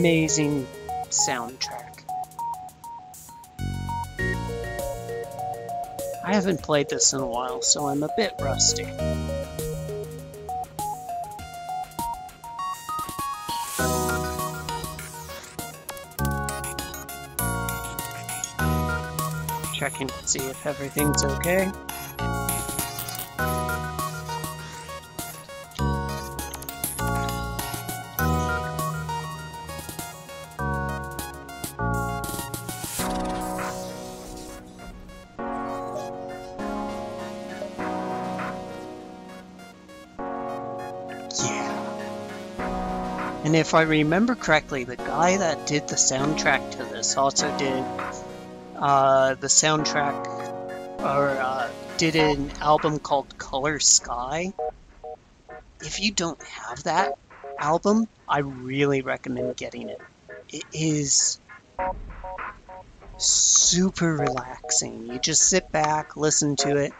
amazing soundtrack. I haven't played this in a while, so I'm a bit rusty. Checking to see if everything's okay. If I remember correctly, the guy that did the soundtrack to this also did uh, the soundtrack, or uh, did an album called Color Sky. If you don't have that album, I really recommend getting it. It is super relaxing. You just sit back, listen to it,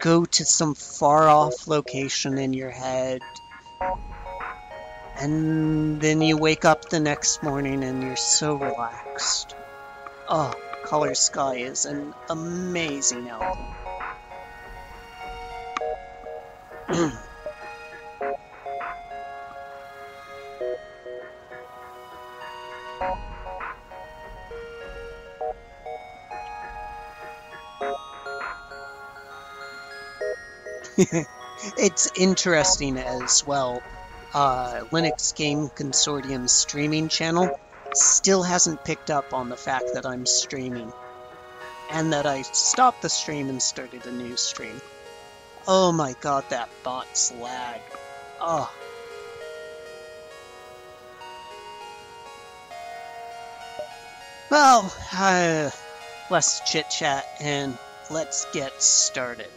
go to some far off location in your head, and then you wake up the next morning and you're so relaxed. Oh, Color Sky is an amazing album. it's interesting as well uh, Linux Game Consortium streaming channel still hasn't picked up on the fact that I'm streaming. And that I stopped the stream and started a new stream. Oh my god, that bot's lag. Oh. Well, uh, less chit chat and let's get started.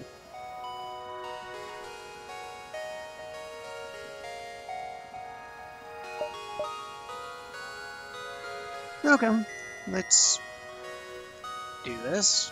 Okay, let's do this.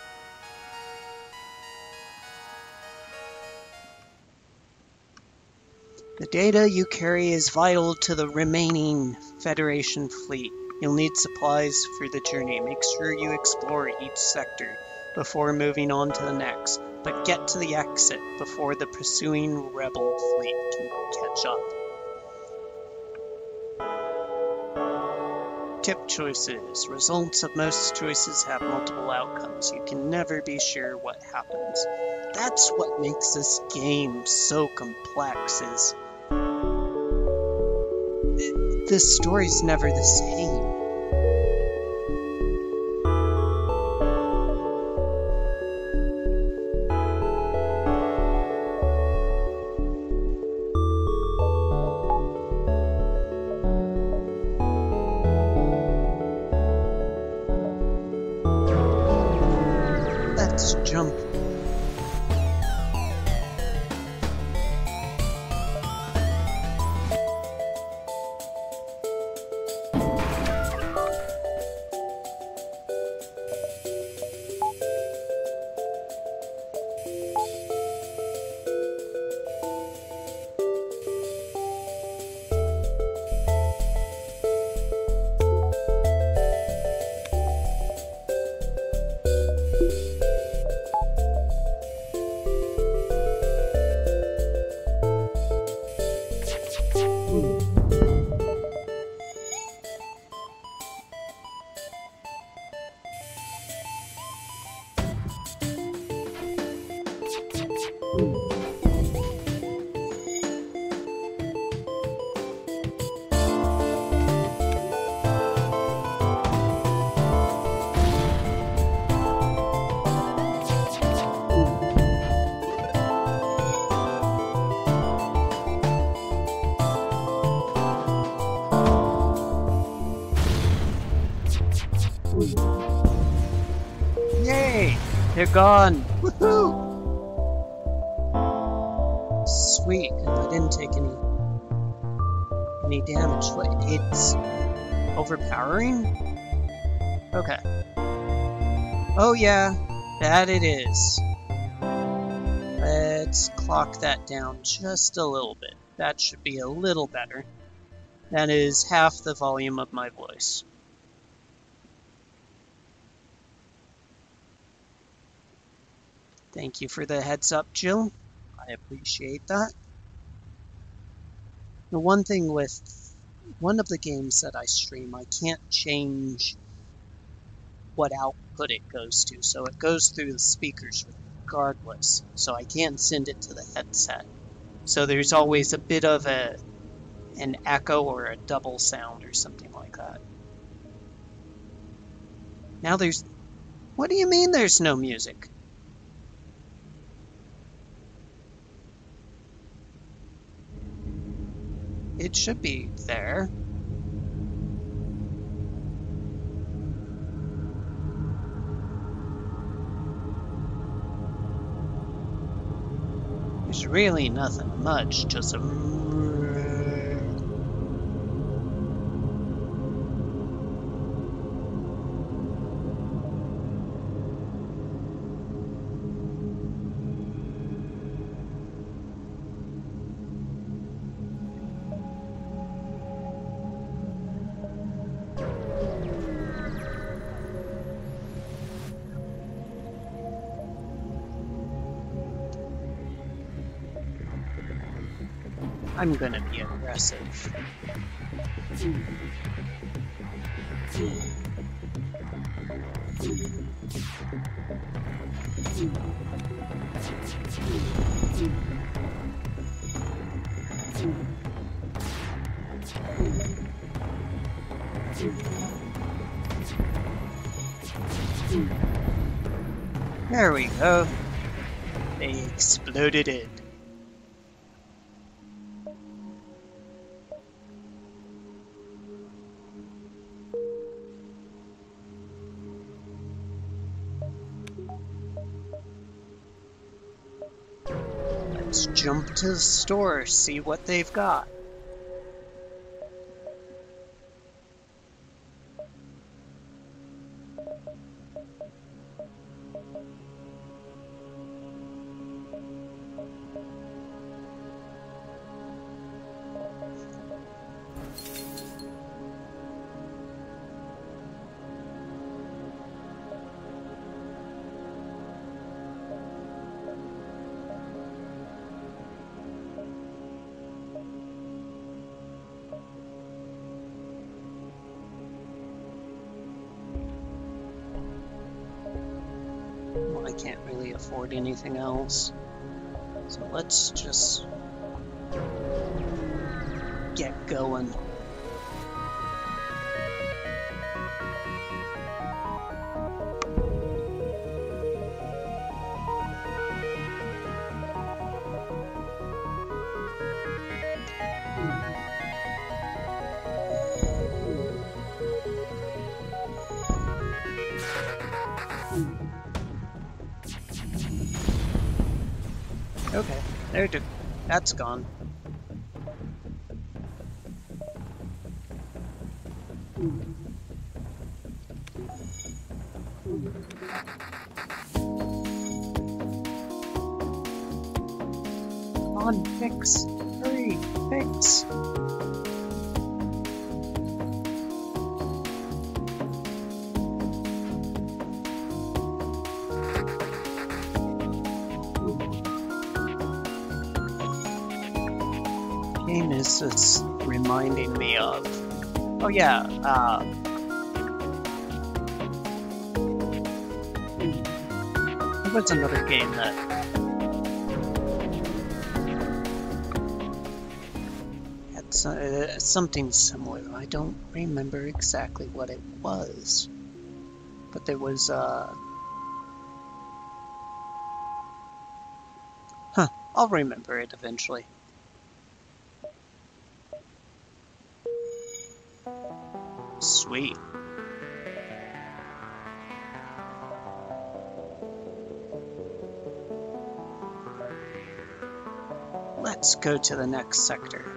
The data you carry is vital to the remaining Federation fleet. You'll need supplies for the journey. Make sure you explore each sector before moving on to the next, but get to the exit before the pursuing rebel fleet can catch up. Tip choices. Results of most choices have multiple outcomes. You can never be sure what happens. That's what makes this game so complex is eh, the story's never the same. They're gone! Woohoo! Sweet, I didn't take any any damage. Wait, it's overpowering? Okay. Oh yeah, that it is. Let's clock that down just a little bit. That should be a little better. That is half the volume of my voice. Thank you for the heads up, Jill. I appreciate that. The one thing with one of the games that I stream, I can't change what output it goes to. So it goes through the speakers regardless. So I can't send it to the headset. So there's always a bit of a an echo or a double sound or something like that. Now there's... What do you mean there's no music? It should be there. There's really nothing much, just a I'm gonna be aggressive. There we go. They exploded it. Jump to the store, see what they've got. Anything else. So let's just get going. That's gone. Was another game that had uh, something similar. I don't remember exactly what it was, but there was uh, huh. I'll remember it eventually. Sweet. Go to the next sector.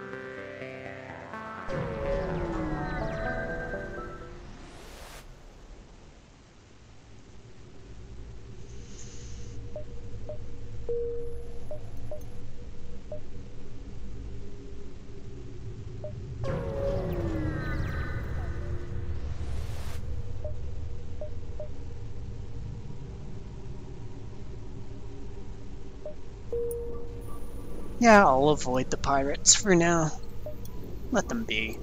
Avoid the pirates for now. Let them be.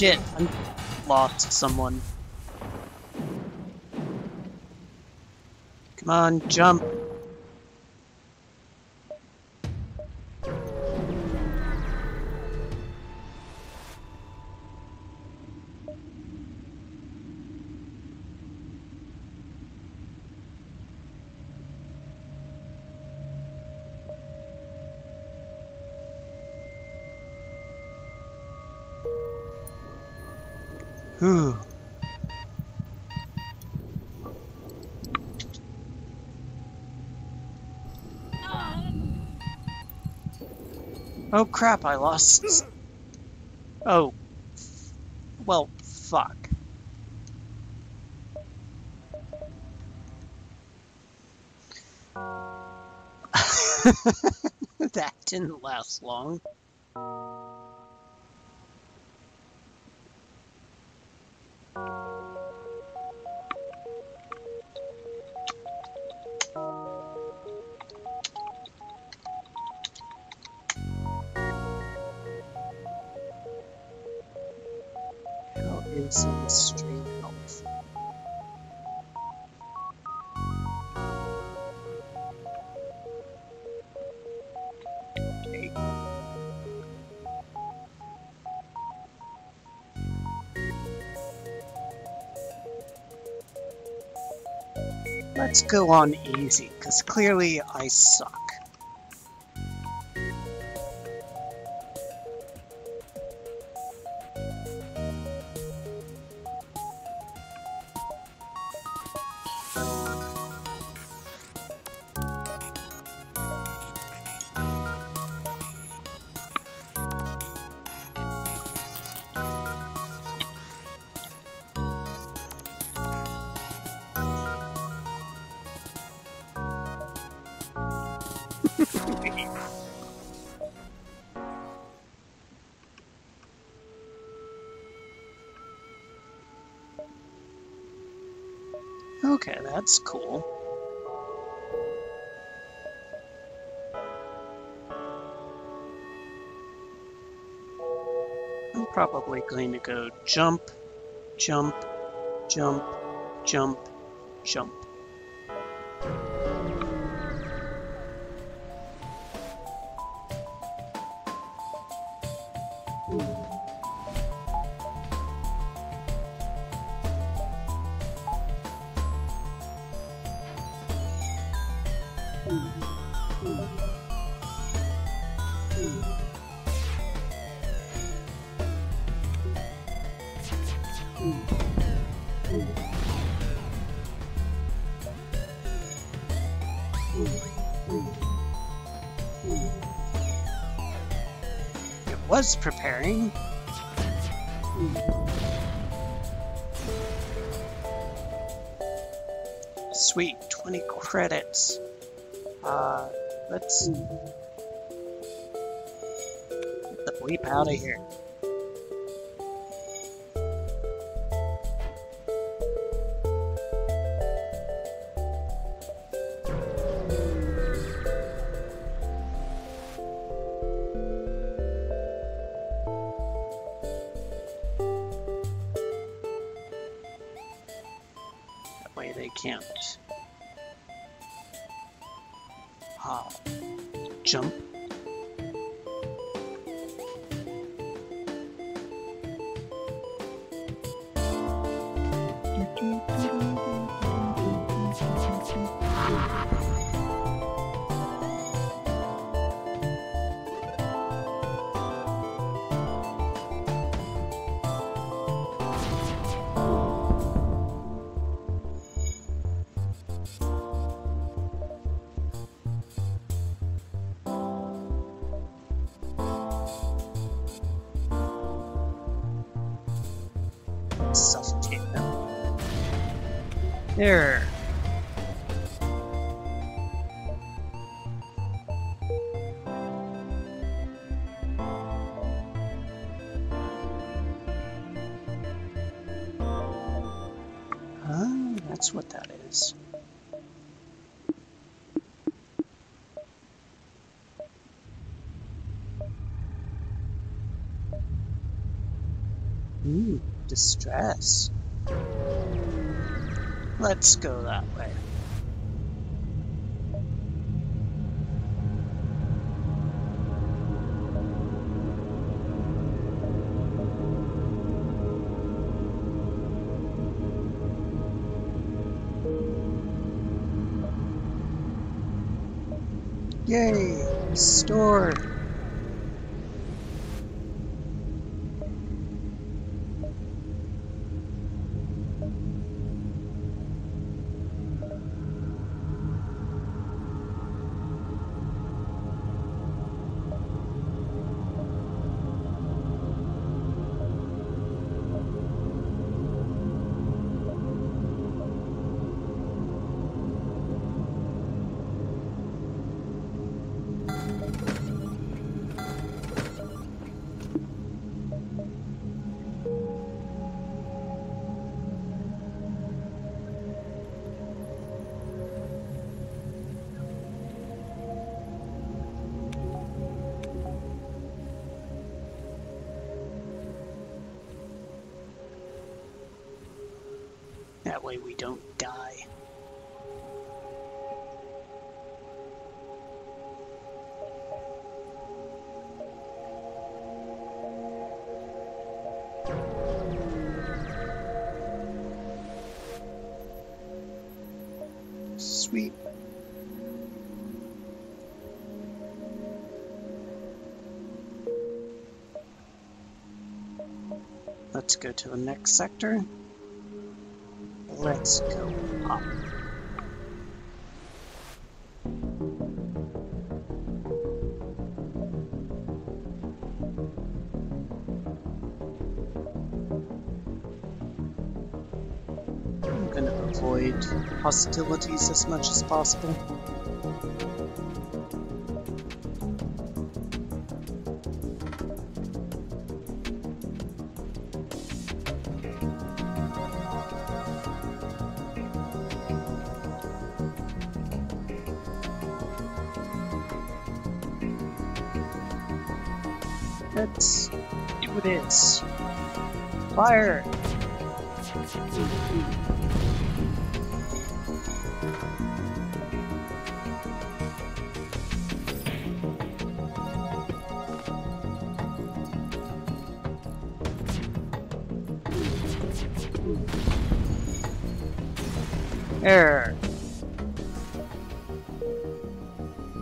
Shit, I lost someone. Come on, jump. Oh crap, I lost. Oh. Well, fuck. that didn't last long. Health? Okay. Let's go on easy, because clearly I suck. Going to go jump, jump, jump, jump, jump. It was preparing. Sweet, 20 credits. Uh, let's get the bleep out of here. Distress. Let's go that way. Yay! Store! Go to the next sector. Let's go up. I'm gonna avoid hostilities as much as possible. Fire! There.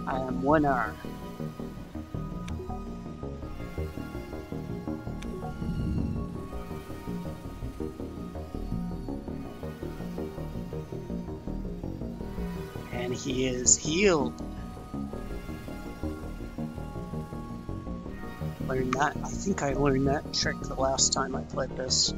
I am winner. Healed. Learned that. I think I learned that trick the last time I played this.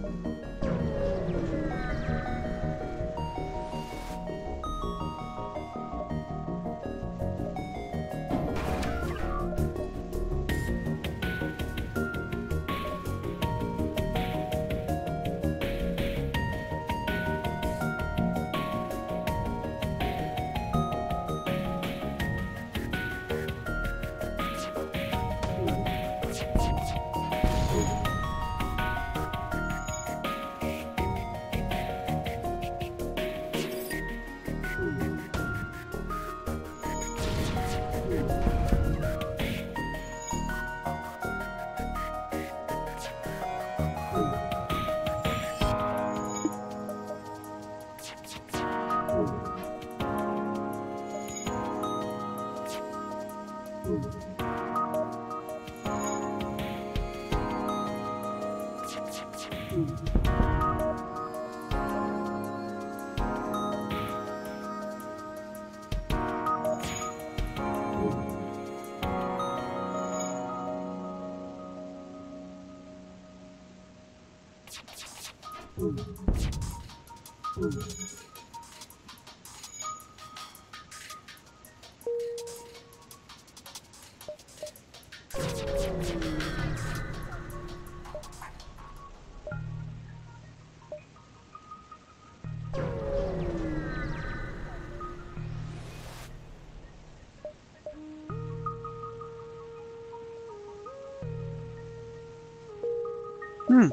Hmm.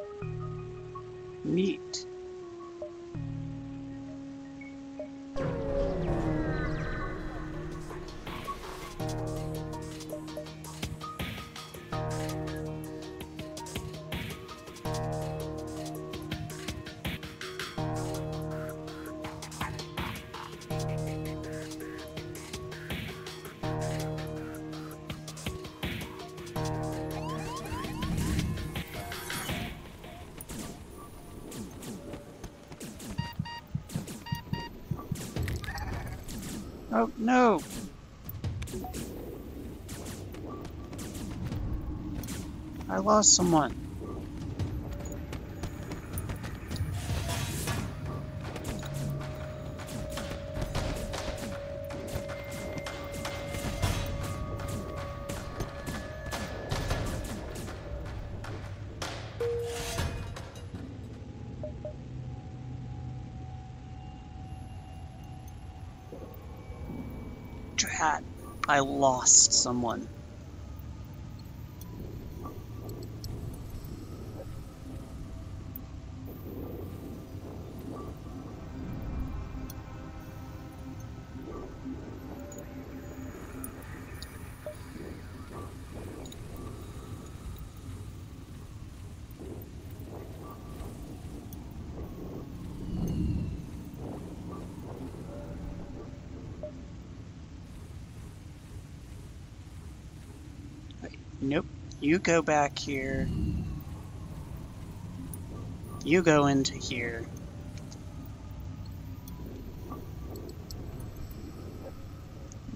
Neat. Oh, no! I lost someone. I lost someone. You go back here. You go into here.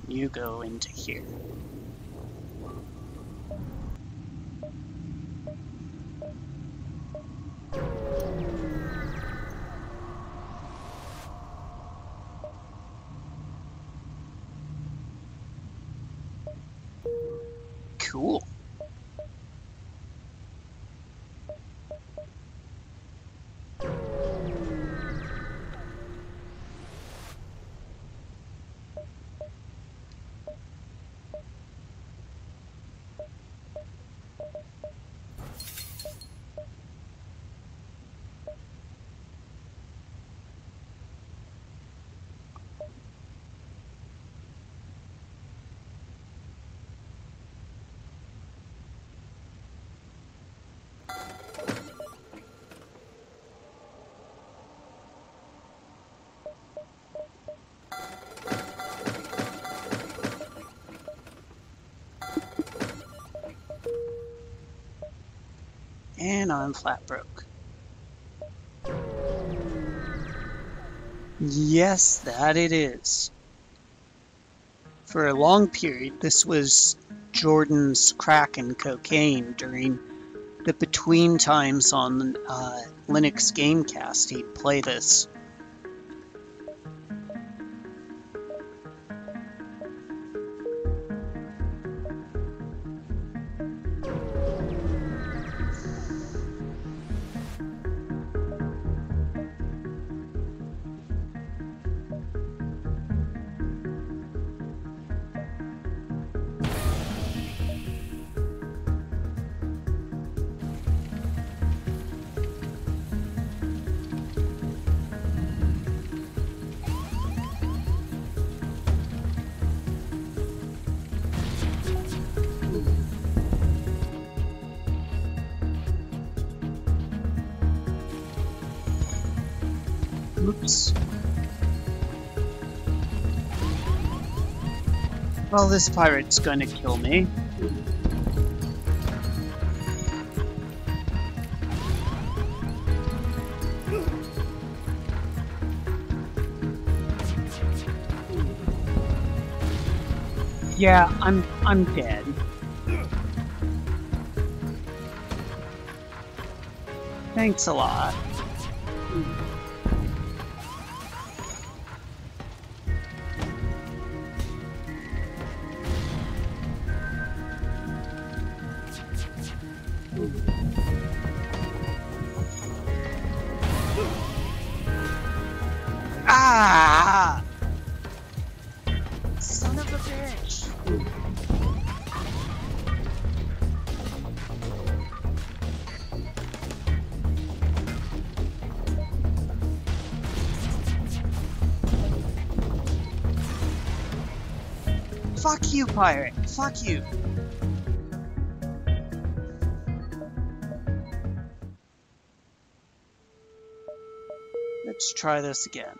You go into here. Cool. And I'm flat broke. Yes, that it is. For a long period, this was Jordan's crack and cocaine during the between times on uh, Linux Gamecast. He'd play this. This pirate's gonna kill me. Yeah, I'm I'm dead. Thanks a lot. You, pirate! Fuck you! Let's try this again.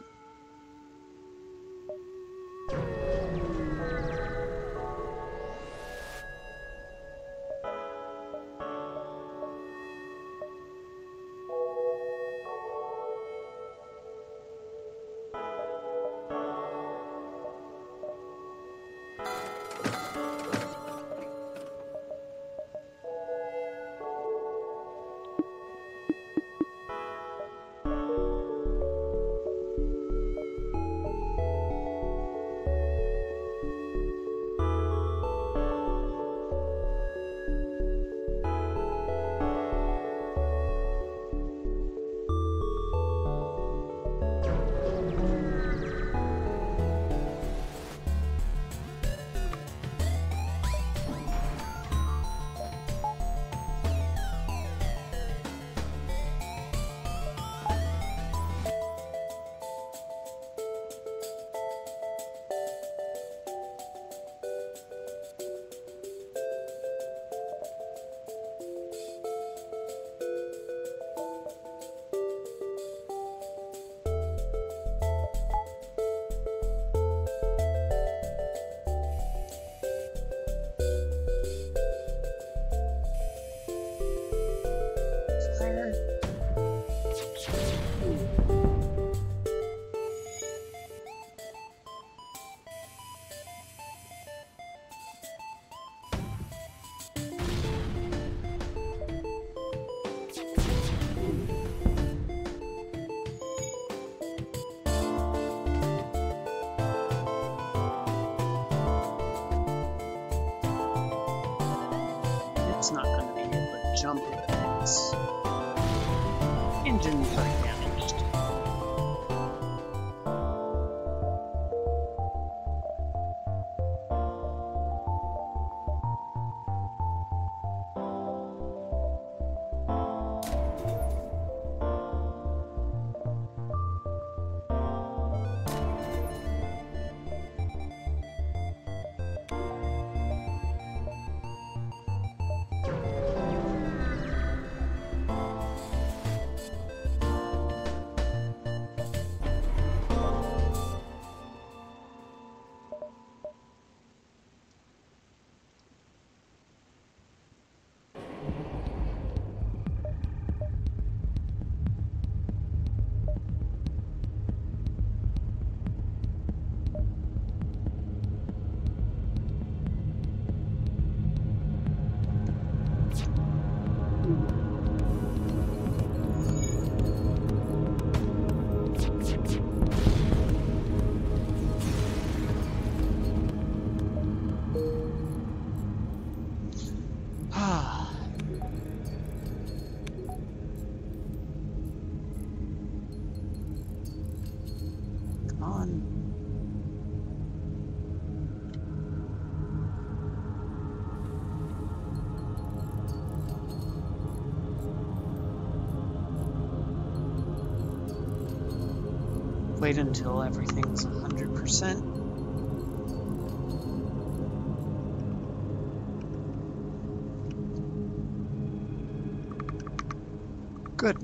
Wait until everything's 100%. Good.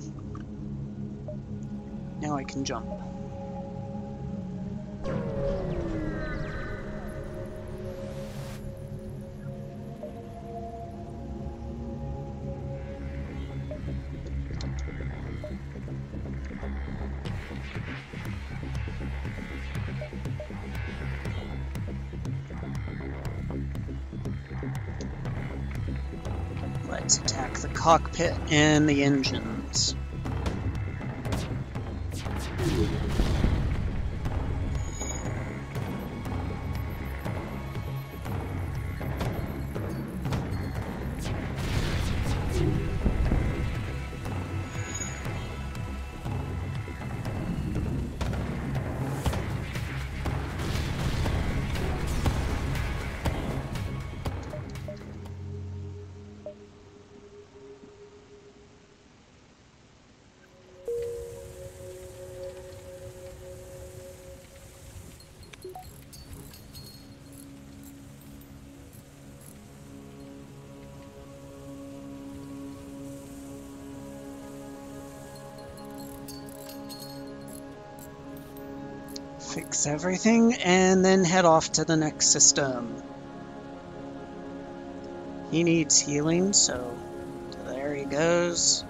Now I can jump. Cockpit and the engines. Everything and then head off to the next system. He needs healing, so there he goes.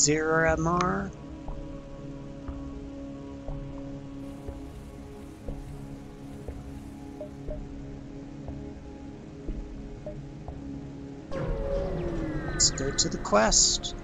Z- Ziramar. Let's go to the quest.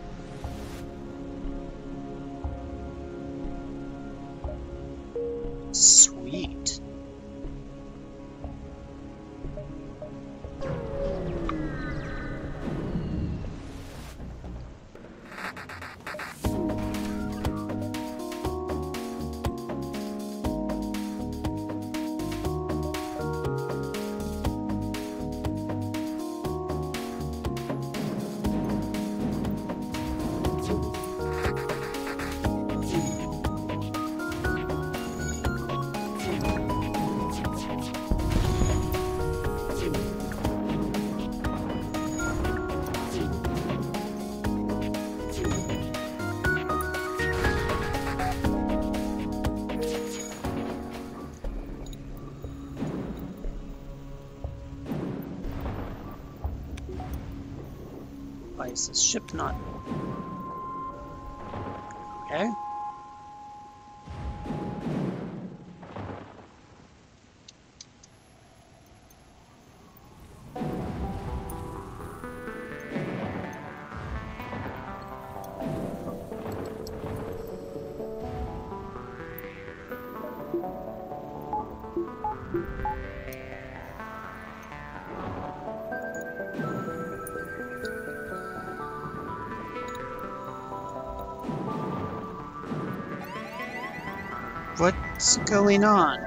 Is this ship not? What's going on?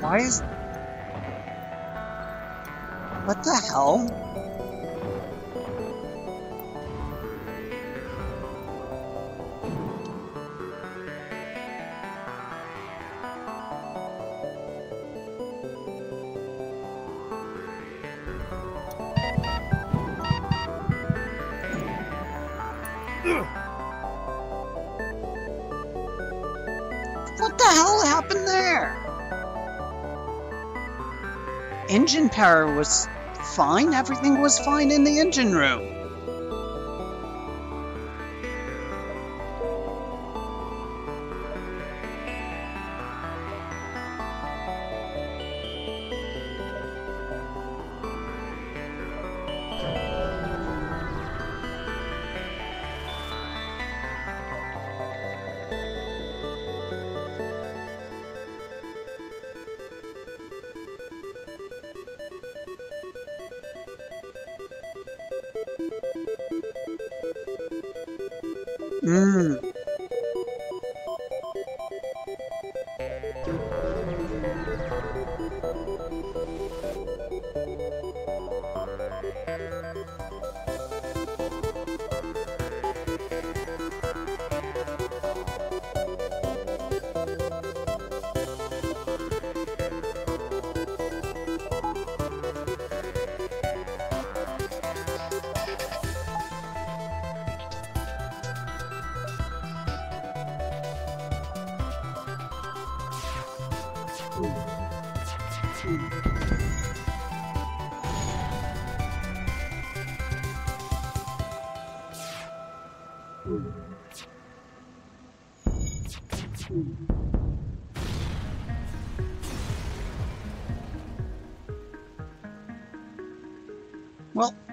Why is... What the hell? Engine power was fine. Everything was fine in the engine room.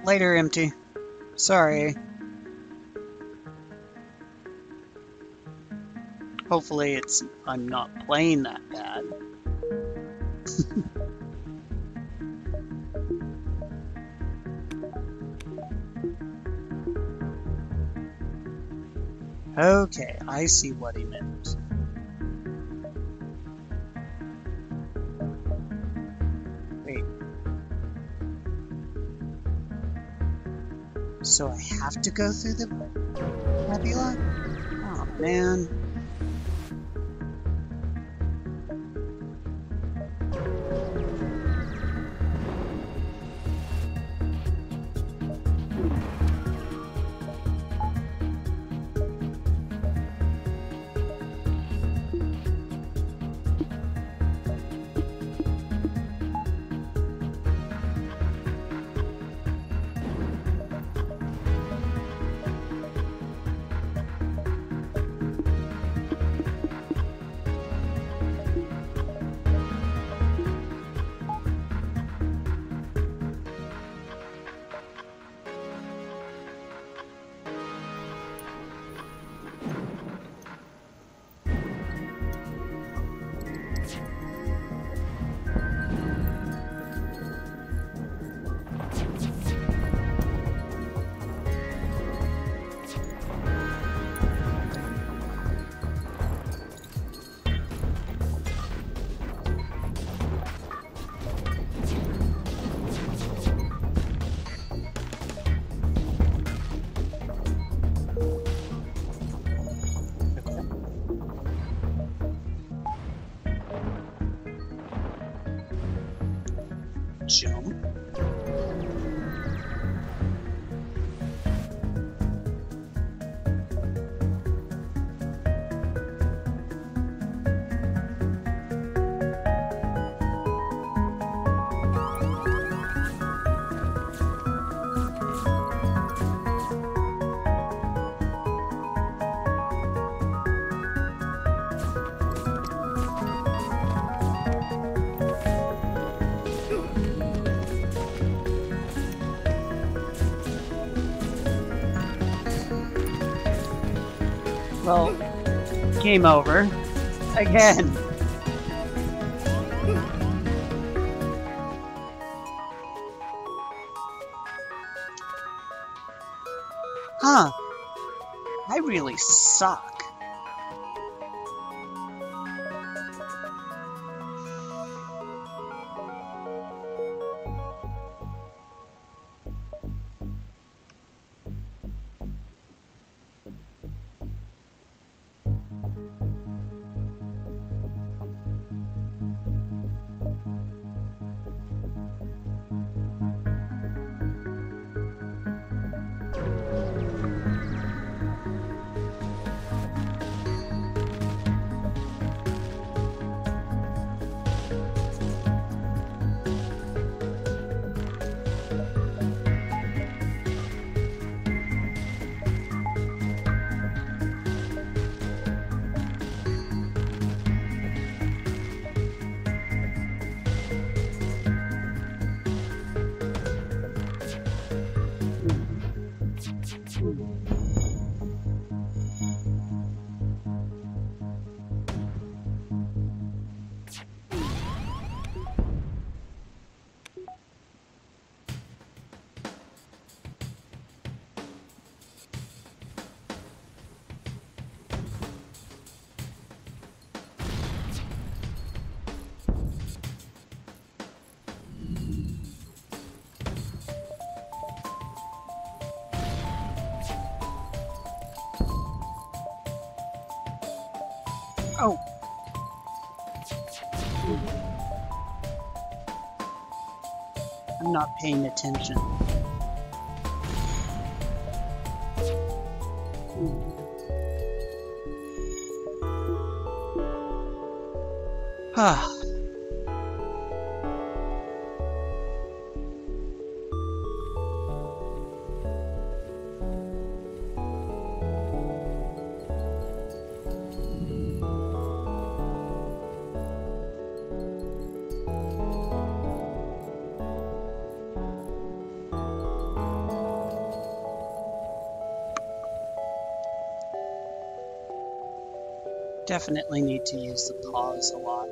Later, empty. Sorry. Hopefully it's I'm not playing that bad. okay, I see what he meant. Have to go through the nebula? Oh man. Game over. Again. Not paying attention. Ah. Definitely need to use the pause a lot.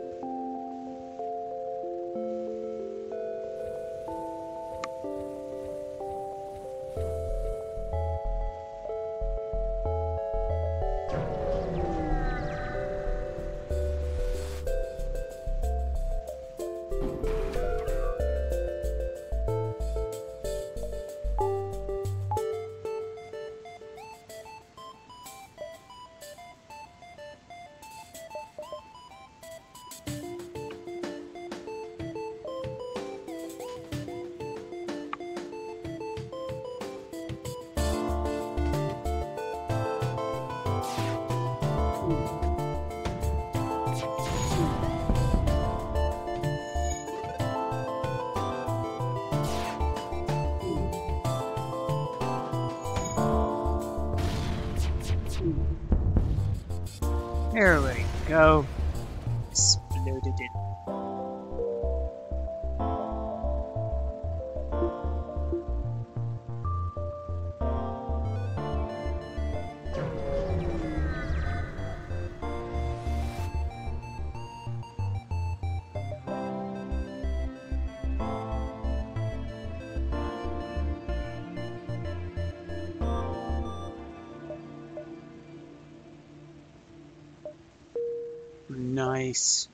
Go. Nice.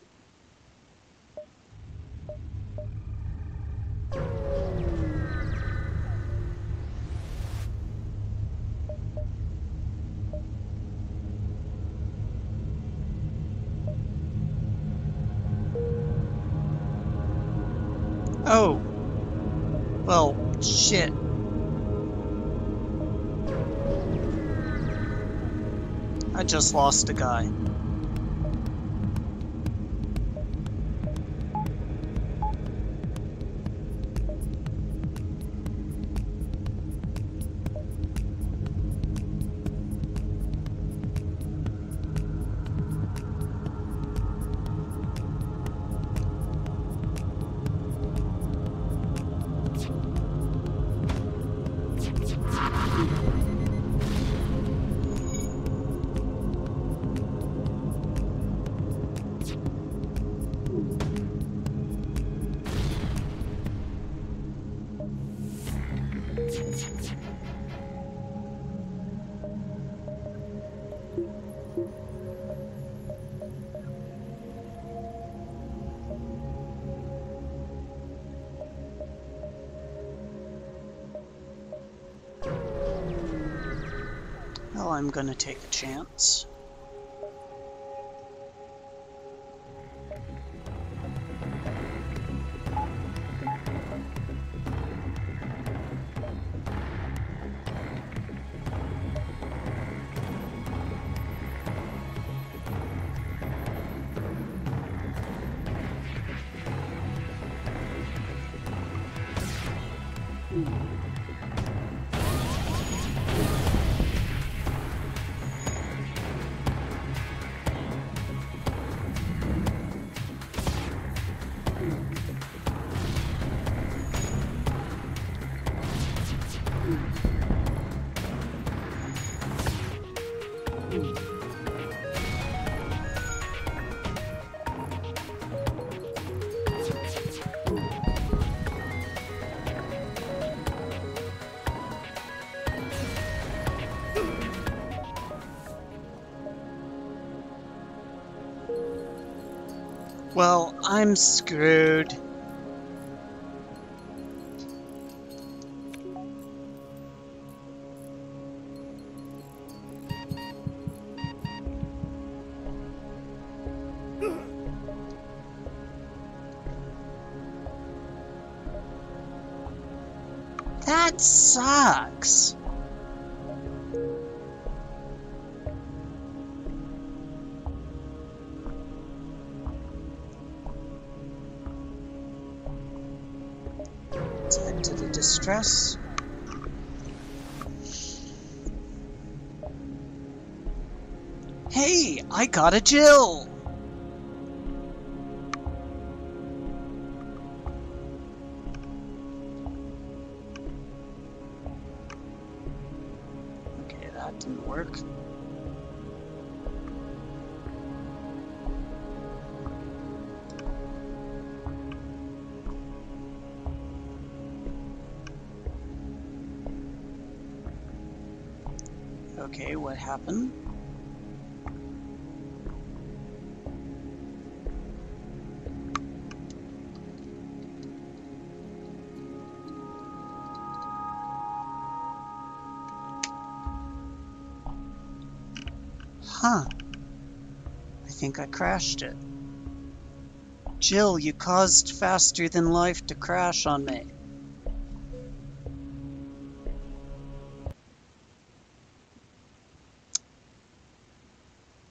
Oh. Well, shit. I just lost a guy. I'm gonna take a chance. I'm screwed. Got a Jill! Okay, that didn't work. Okay, what happened? I crashed it. Jill, you caused Faster Than Light to crash on me.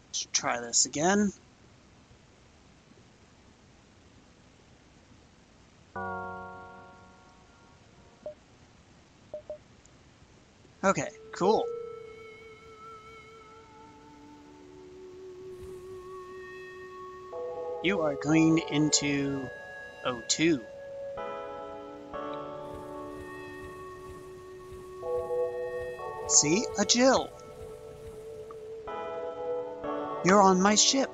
Let's try this again. Are going into O2. See? A Jill. You're on my ship.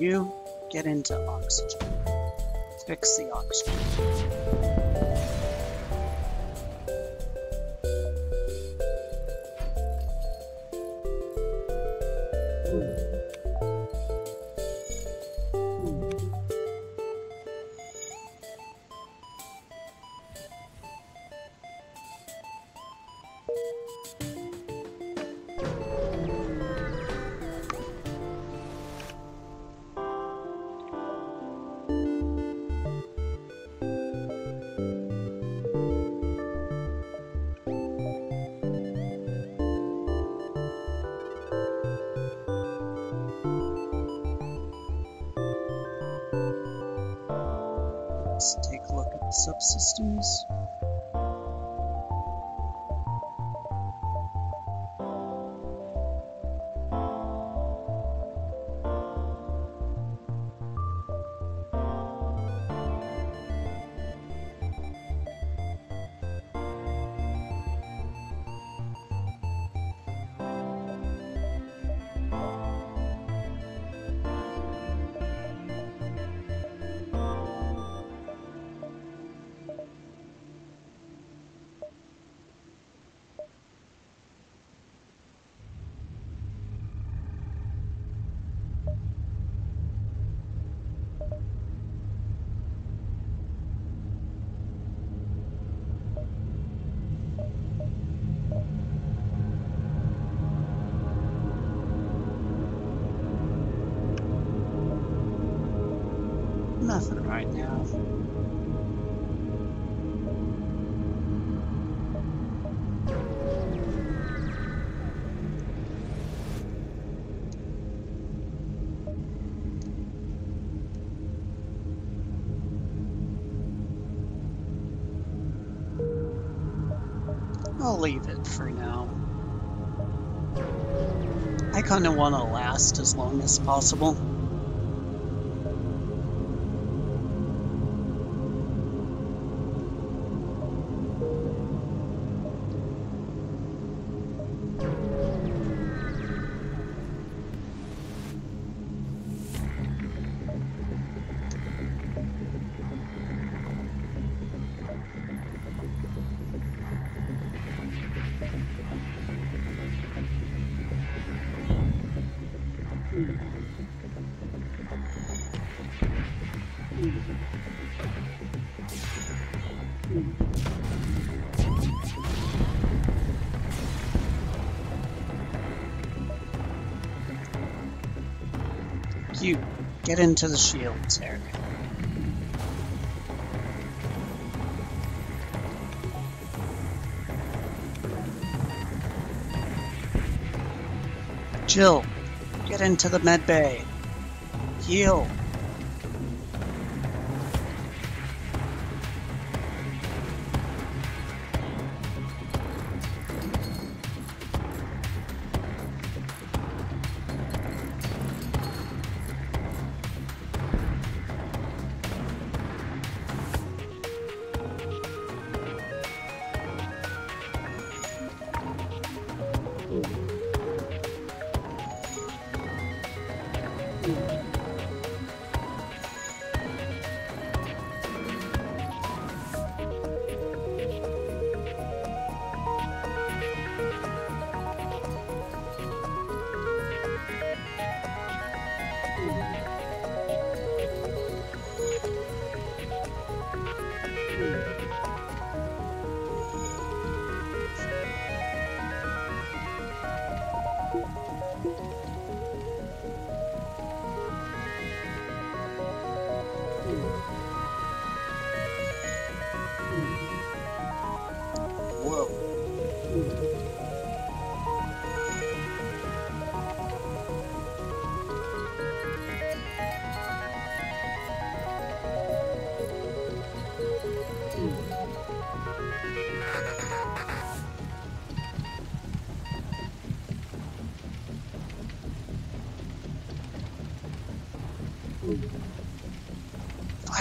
You get into oxygen. Fix the oxygen. I kind of want to last as long as possible. Into the shields, Eric. Jill, get into the med bay. Heal.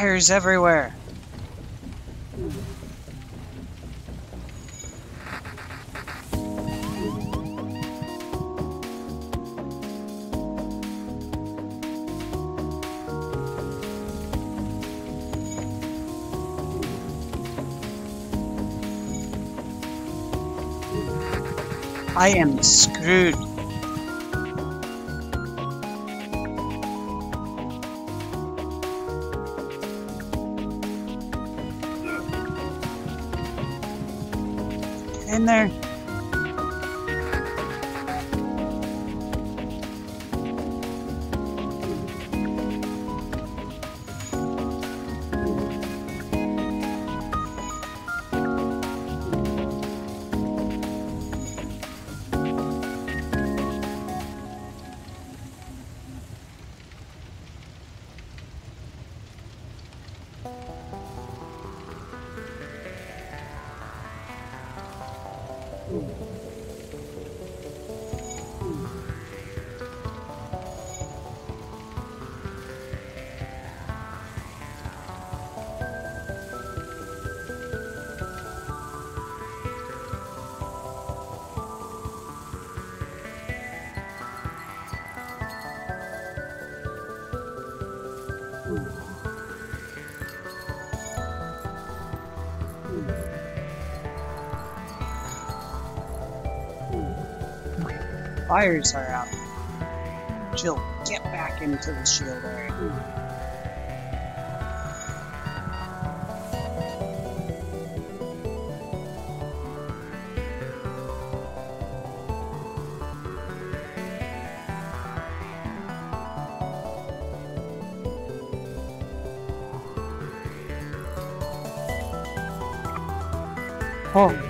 Everywhere. I am screwed. Fires are out. Jill, get back into the shield area. Oh.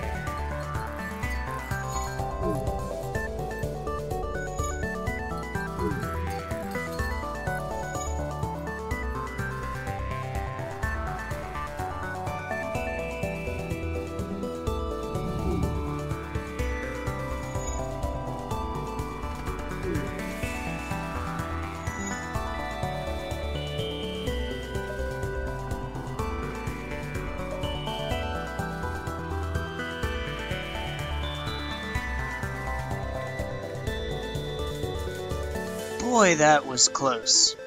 Boy, that was close.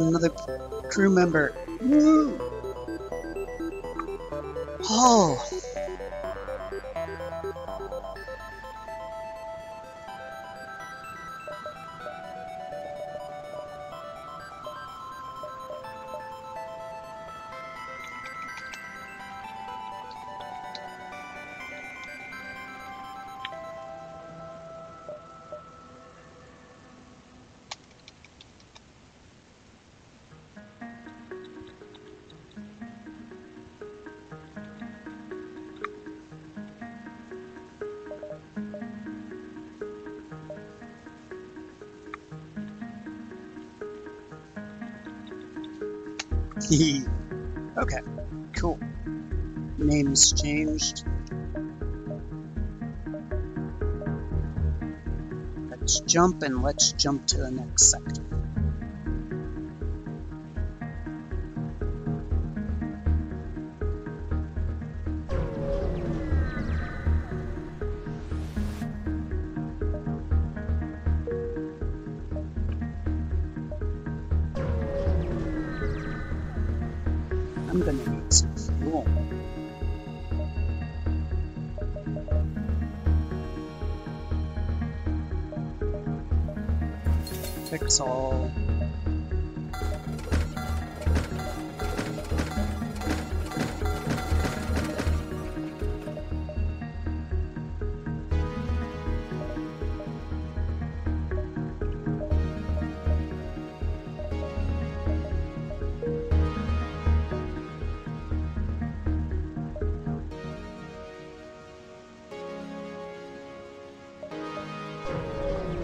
Another crew member. okay, cool. Name's changed. Let's jump and let's jump to the next sector.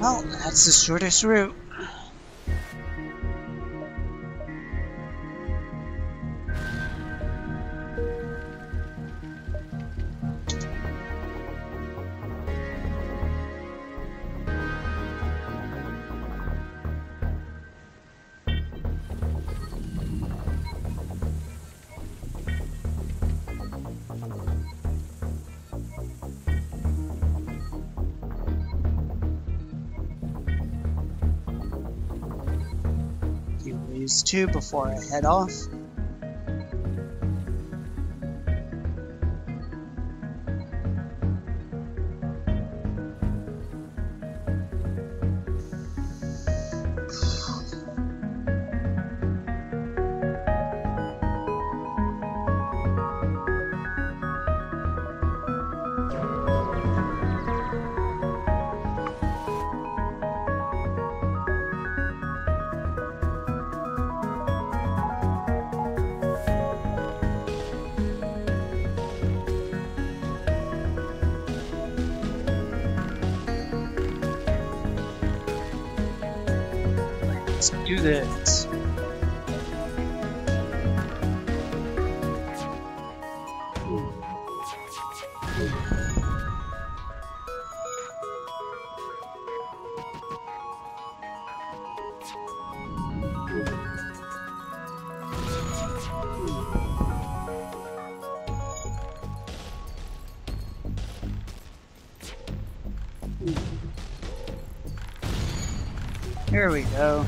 Well, that's the shortest route. Two before I head off. Here we go.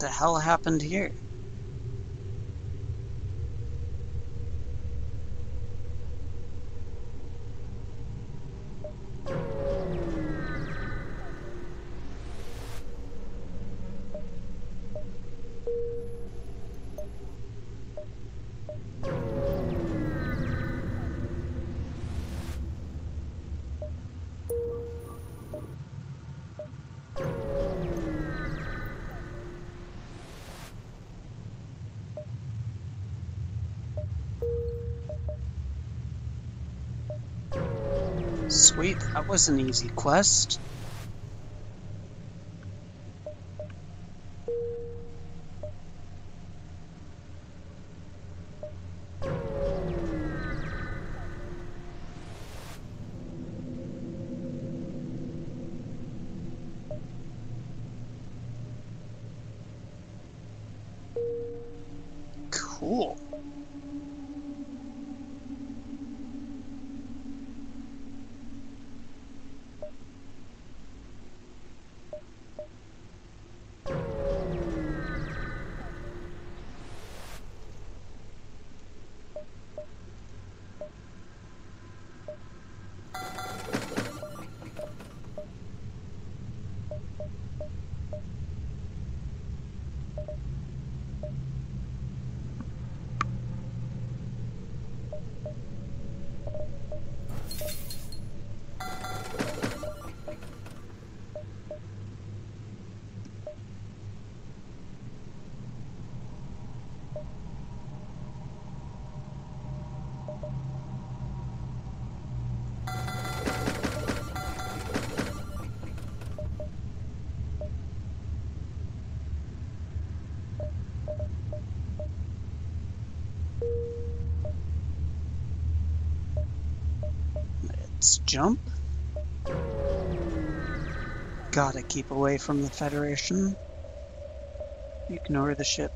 The hell happened here? That was an easy quest. Cool. Let's jump. Gotta keep away from the Federation. Ignore the ship.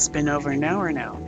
It's been over an hour now.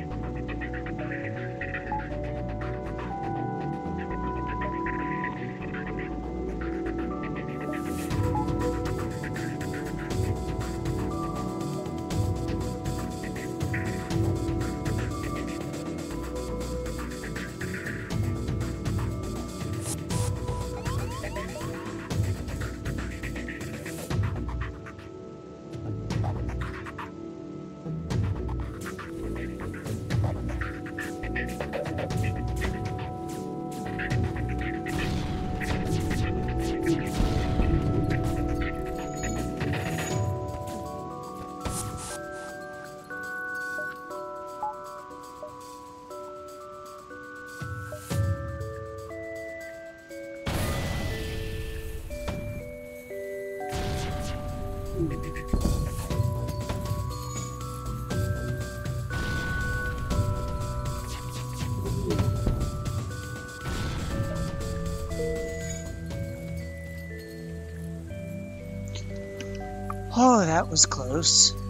That was close.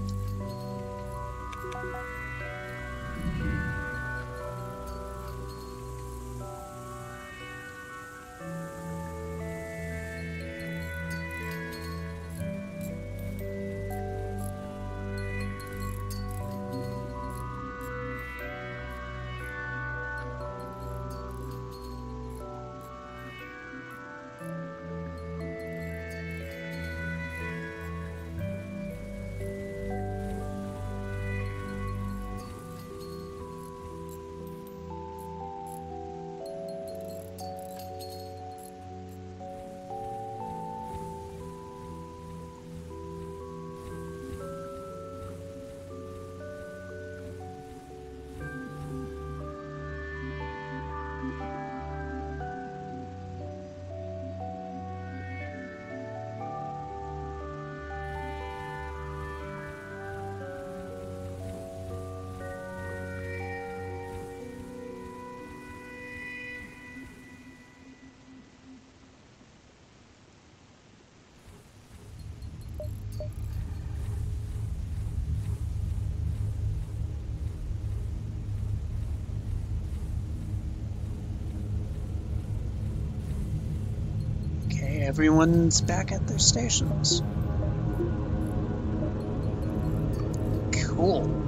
Everyone's back at their stations. Cool.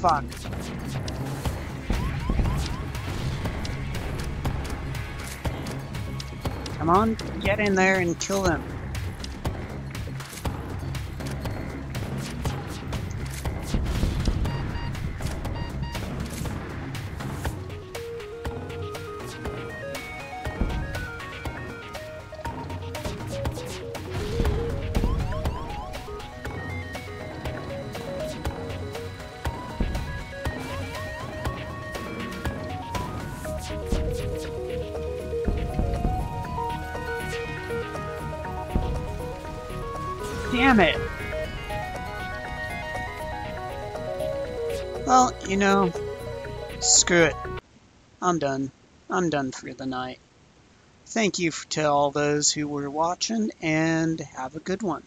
Fuck. Come on, get in there and kill them. Know, screw it. I'm done. I'm done for the night. Thank you to all those who were watching, and have a good one.